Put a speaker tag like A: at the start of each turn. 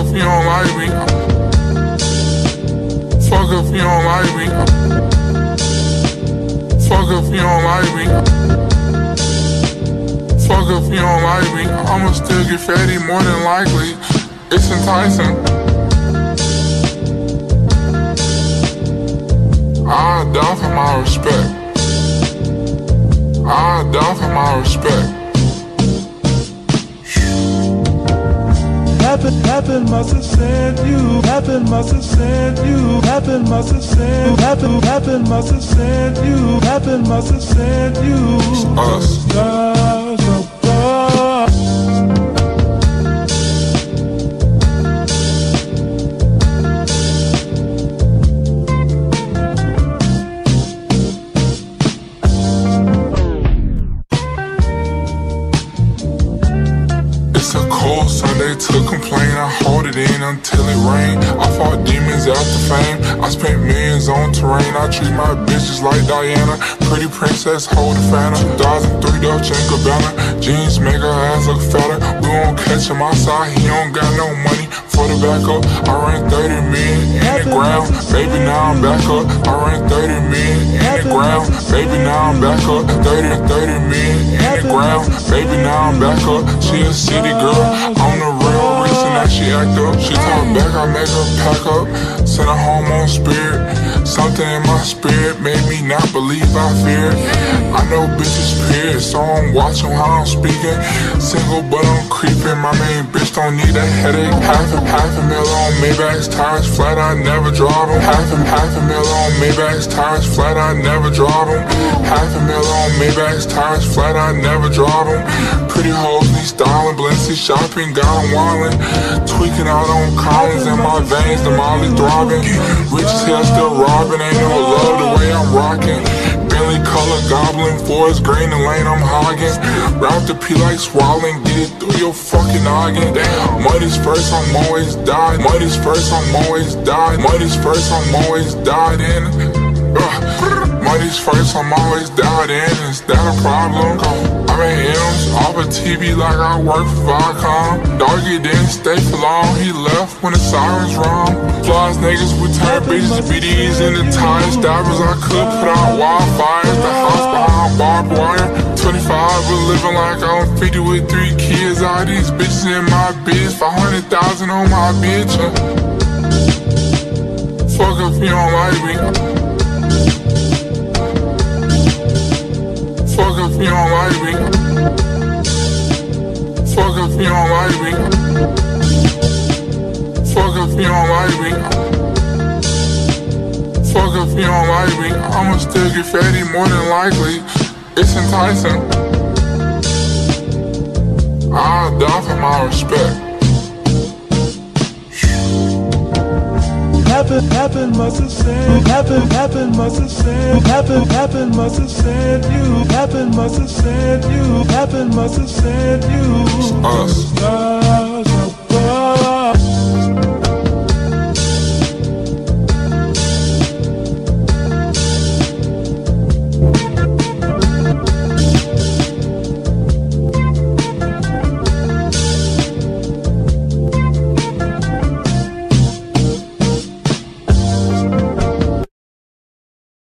A: if you don't like me. Fuck if you don't like me. Fuck if you don't like me. Fuck if you don't like me. I'ma still get fatty more than likely. It's enticing. I die for my respect. I die for my respect.
B: Heaven must have sent you. Heaven must have sent you. Heaven must have sent. Heaven, heaven must have sent you. Heaven must have sent you.
A: Us.
B: Stars
A: to complain. I hold it in until it rain. I fought demons after fame. I spent millions on terrain. I treat my bitches like Diana. Pretty princess, hold the Fanta. 2003 Dolce and Gabbana. Jeans make her ass look fatter. We won't catch him outside. He don't got no money for the backup. I ran 30 million in the ground. Baby, now I'm back up. I ran 30 million in the ground. Baby, now I'm back up. 30, 30 million in the ground. Baby, now I'm back up. She a city girl. On the real reason that she act up. She talk back, I make her pack up. Send her home on spirit. Something in my spirit made me not believe I fear. I know bitches period, so I'm watching how I'm speaking. Single, but I'm creeping. My main bitch don't need a headache. Half a half a mil on Maybach's tires flat. I never drive them. Half a half a mil on Maybach's tires flat. I never drive them. Half a mil on Maybach's tires flat. I never drive them. Pretty hoes need styling, Balenci shopping, got wildin'. Tweaking out on Collins in my veins, the Molly throbbing. Rich as still robbing, ain't no love the way I'm rocking. Bentley color goblin, forest green, the lane I'm hogging. Route the P like swallowing, get it through your fucking noggin. Damn, money's first, I'm always died. Money's first, I'm always died. Money's first, I'm always died in. Ugh. Money's first, I'm always dialed in. Is that a problem? I'm in M's off a TV like I work for Viacom. Doggy didn't stay for long, he left when the sirens rung. Flies niggas would turn bitches, BDs the tires. Stabbers I could put out wildfires. The house behind barbed wire. 25 was living like I'm 50 with three kids. All these bitches in my bitch, 500,000 on my bitch. uh. Fuck if you don't like me. Fuck if you don't like me. Fuck if you don't like me. Fuck if you don't like me. Fuck if you don't like me. I'ma still get fatty more than likely. It's enticing. I'll die for my respect.
B: Heaven, heaven must have sent. Heaven, heaven must have sent. Heaven, heaven must have sent you. Heaven must have sent you. Heaven must have sent you.
A: Us.
B: Stars